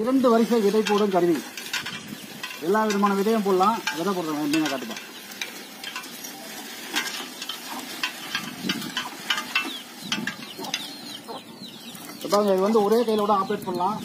இரண்டு வரிசை விதை போடும் கருவி. எல்லா விதமான விதையும் போடலாம். விதை போடுறோம் எப்படின்னு காட்டுப்பா இப்போ இது வந்து ஒரே கையில கூட ஆப்ரேட் பண்ணலாம்.